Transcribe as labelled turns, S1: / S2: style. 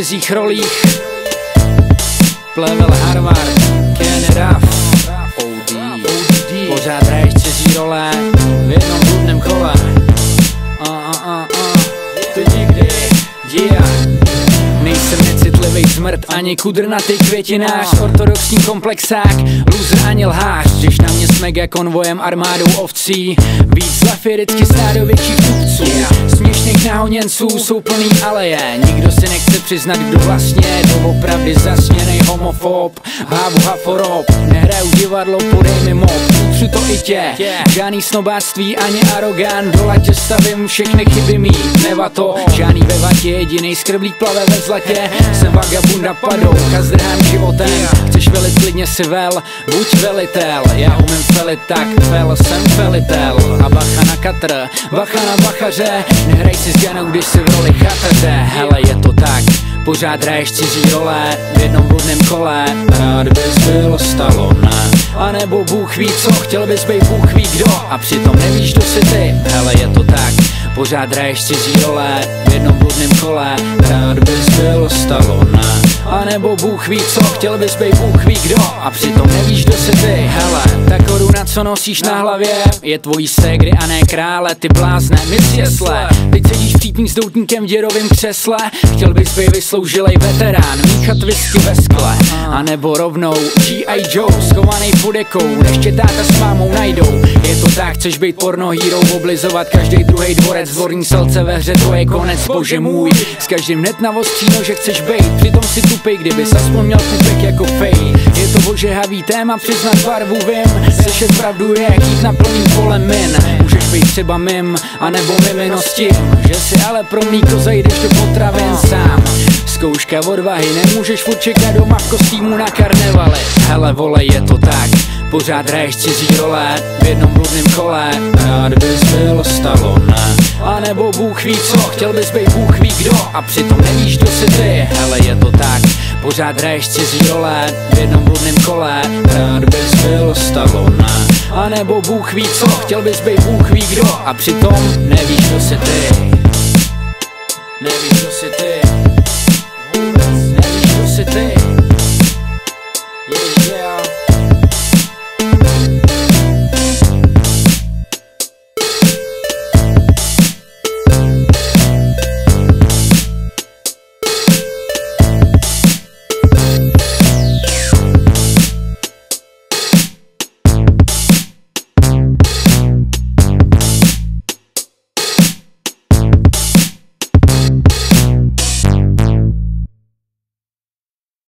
S1: cizích rolích. Plevel Harvard, Ken Ruff OD, Pořád hraješ cizí role v jednom bludném kole. Uh, uh, uh, uh. Ty nikdy, yeah Nejsem necitlivý smrt ani kudrnatý květinář. Ortodoxní komplexák, loser ani lhář. Když na mě s mega konvojem armádou ovcí Víc lafiricky stádo větších kupců náhoněnců jsou plný aleje. Nikdo si nechce přiznat, kdo vlastně je Doopravdy zasněnej homofob Hávu haforob Nehraju divadlo, podej mi mob. Utřu to i tě. Žádný snobáctví ani arogán. Do latě stavím všechny chyby mít Neva to, žádný ve vatě Jedinej skrblík plave ve zlatě. Jsem vagabunda padoucha, zdrhám životem. Chceš velit klidně si vel, buď velitel. Já umím felit tak, fel jsem felitel. A bacha na katr, bacha na bachaře. Nehraj si s Janou, když si v roli chataře Hele je to tak, Pořád hraješ cizí role v jednom bludném kole. Rád bys byl Stallone. A nebo Bůh ví co, chtěl bys být Bůh ví kdo. A přitom nevíš, kdo jsi ty, hele je to tak. Pořád hraješ cizí role v jednom bludném kole. Rád bys byl Stallone. A nebo Bůh ví co, chtěl bys být Bůh ví kdo. A přitom nevíš, kdo jsi ty, hele Ta koruna, co nosíš na hlavě Je tvojí ségry a ne krále, ty blázne, mis jesle Teď sedíš přítný s doutníkem v děrovým křesle. Chtěl bys být vysloužilej veterán Míchat whisky ve skle. A nebo rovnou G.I. Joe schovaný pod dekou Ještě táta s mámou najdou. Je to tak, chceš být porno hero Oblizovat každý druhý dvorec Dvorní salce ve hře, to je konec, bože můj. S každým hned na vostříno, že chceš bejt Přitom si tupej, kdyby aspoň měl kupek jako fej. Je to ožehavý téma, přiznat barvu vím Slyšet pravdu je, jít na plný pole min být třeba mim, anebo miminosti Že si ale pro mlíko zajdeš do potravin sám. Zkouška odvahy, nemůžeš furt čekat doma v kostýmu na karnevale. Hele vole, je to tak, pořád hraješ cizí role v jednom bludném kole. Rád bys byl Stallone. A nebo Bůh ví co, chtěl bys být Bůh ví kdo. A přitom nevíš, kdo jsi ty, hele je to tak. Pořád hraješ cizí role v jednom bludném kole. Rád bys byl Stallone nebo Bůh ví co, chtěl bys být Bůh ví kdo. A přitom nevíš, kdo jsi ty. Nevíš, kdo jsi ty. Nevíš, kdo jsi ty